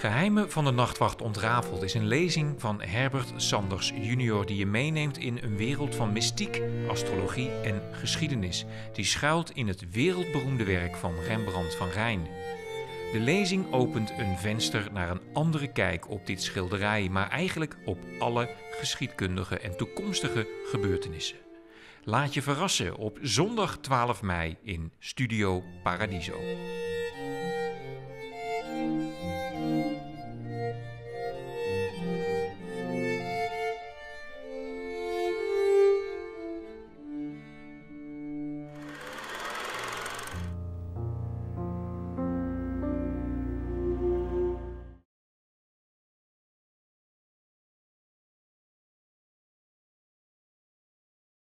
Geheimen van de Nachtwacht ontrafeld is een lezing van Herbert Sanders junior die je meeneemt in een wereld van mystiek, astrologie en geschiedenis, die schuilt in het wereldberoemde werk van Rembrandt van Rijn. De lezing opent een venster naar een andere kijk op dit schilderij, maar eigenlijk op alle geschiedkundige en toekomstige gebeurtenissen. Laat je verrassen op zondag 12 mei in Studio Paradiso.